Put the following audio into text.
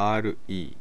RE